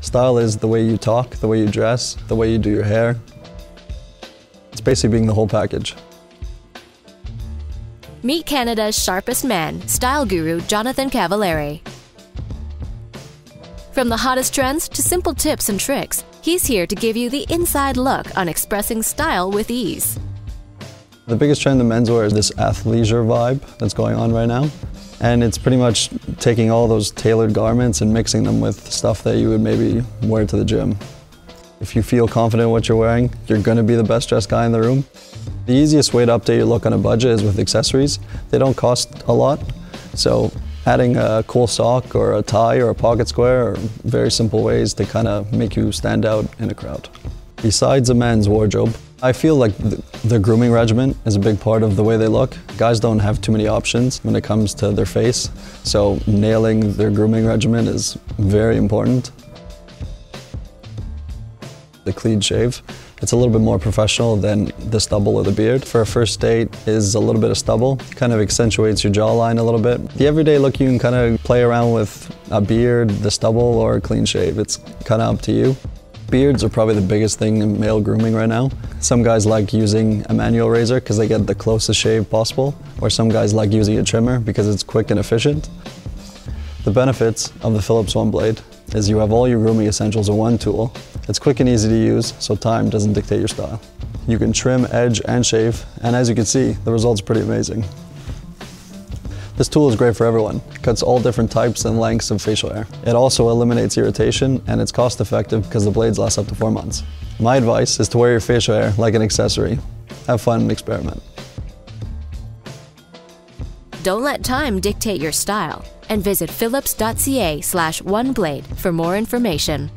Style is the way you talk, the way you dress, the way you do your hair. It's basically being the whole package. Meet Canada's sharpest man, style guru Jonathan Cavaliere. From the hottest trends to simple tips and tricks, he's here to give you the inside look on expressing style with ease. The biggest trend in menswear is this athleisure vibe that's going on right now. And it's pretty much taking all those tailored garments and mixing them with stuff that you would maybe wear to the gym. If you feel confident in what you're wearing, you're gonna be the best dressed guy in the room. The easiest way to update your look on a budget is with accessories. They don't cost a lot, so adding a cool sock or a tie or a pocket square are very simple ways to kind of make you stand out in a crowd. Besides a men's wardrobe, I feel like the, the, grooming regimen is a big part of the way they look. Guys don't have too many options when it comes to their face, so nailing their grooming regimen is very important. The clean shave, it's a little bit more professional than the stubble or the beard. For a first date is a little bit of stubble, kind of accentuates your jawline a little bit. The everyday look you can kind of play around with a beard, the stubble, or a clean shave. It's kind of up to you. Beards are probably the biggest thing in male grooming right now. Some guys like using a manual razor because they get the closest shave possible, or some guys like using a trimmer because it's quick and efficient. The benefits of the Philips One Blade is you have all your grooming essentials in one tool. It's quick and easy to use, so time doesn't dictate your style. You can trim, edge, and shave, and as you can see, the result's pretty amazing. This tool is great for everyone. It cuts all different types and lengths of facial hair. It also eliminates irritation and it's cost effective because the blades last up to four months. My advice is to wear your facial hair like an accessory. Have fun and experiment. Don't let time dictate your style and visit philips.ca slash oneblade for more information.